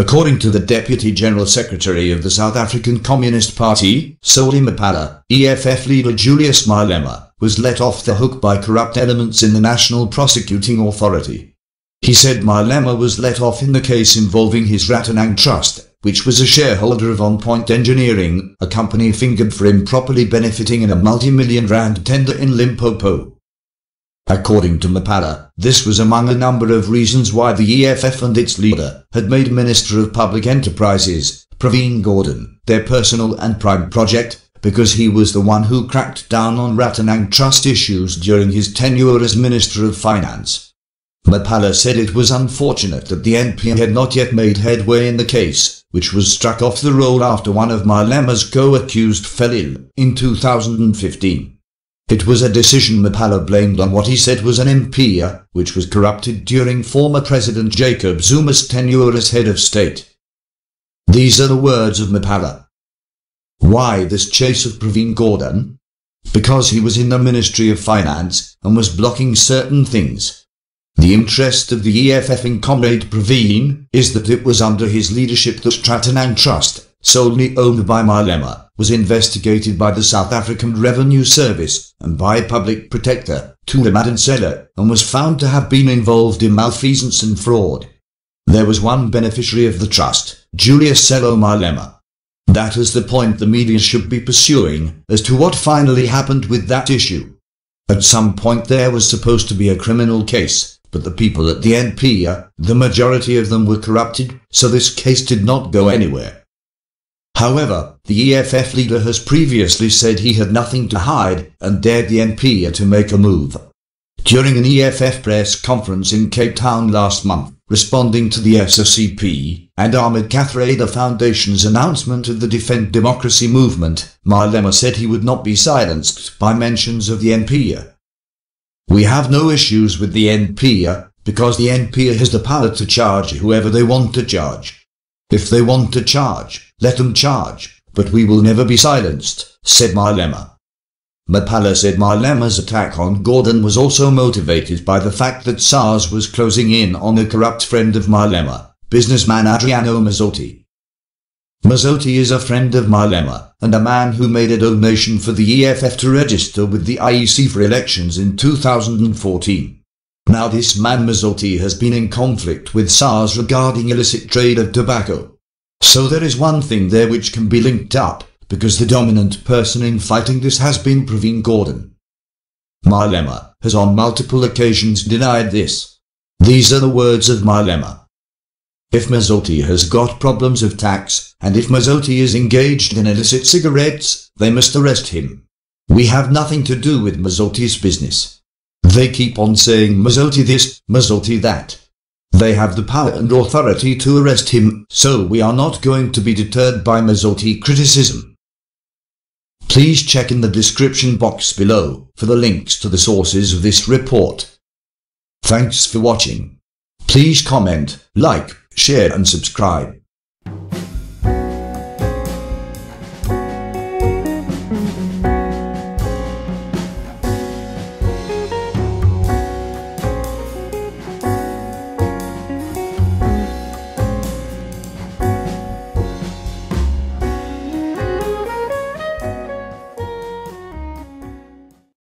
According to the Deputy General Secretary of the South African Communist Party, Solly Mapaila, EFF leader Julius Malema, was let off the hook by corrupt elements in the National Prosecuting Authority. He said Malema was let off in the case involving his Ratanang Trust, which was a shareholder of On Point Engineering, a company fingered for improperly benefiting in a multi-million rand tender in Limpopo. According to Mapaila, this was among a number of reasons why the EFF and its leader had made Minister of Public Enterprises, Pravin Gordhan, their personal and prime project, because he was the one who cracked down on Ratanang Trust issues during his tenure as Minister of Finance. Mapaila said it was unfortunate that the NP had not yet made headway in the case, which was struck off the roll after one of Malema's co-accused fell ill in 2015. It was a decision Mapaila blamed on what he said was an MP, which was corrupted during former President Jacob Zuma's tenure as head of state. These are the words of Mapaila. Why this chase of Pravin Gordhan? Because he was in the Ministry of Finance and was blocking certain things. The interest of the EFF in Comrade Pravin is that it was under his leadership that Ratanang Trust, solely owned by Malema, was investigated by the South African Revenue Service and by Public Protector, Thuli Madonsela, and was found to have been involved in malfeasance and fraud. There was one beneficiary of the trust, Julius Sello Malema. That is the point the media should be pursuing as to what finally happened with that issue. At some point there was supposed to be a criminal case, but the people at the NP, uh, the majority of them were corrupted, so this case did not go anywhere. However, the EFF leader has previously said he had nothing to hide and dared the NP to make a move. During an EFF press conference in Cape Town last month, responding to the SACP and Ahmed Kathrada Foundation's announcement of the Defend Democracy movement, Malema said he would not be silenced by mentions of the NP. We have no issues with the NP because the NP has the power to charge whoever they want to charge. If they want to charge, let them charge, but we will never be silenced, said Malema. Mapaila said Malema's attack on Gordhan was also motivated by the fact that SARS was closing in on a corrupt friend of Malema, businessman Adriano Mazzotti. Mazzotti is a friend of Malema, and a man who made a donation for the EFF to register with the IEC for elections in 2014. Now this man Mazzotti has been in conflict with SARS regarding illicit trade of tobacco. So there is one thing there which can be linked up, because the dominant person in fighting this has been Pravin Gordhan. Malema has on multiple occasions denied this. These are the words of Malema. If Mazzotti has got problems of tax, and if Mazzotti is engaged in illicit cigarettes, they must arrest him. We have nothing to do with Mazzotti's business. They keep on saying Mazzotti this, Mazzotti that. They have the power and authority to arrest him, so we are not going to be deterred by Mazzotti criticism. Please check in the description box below for the links to the sources of this report. Thanks for watching. Please comment, like, share and subscribe.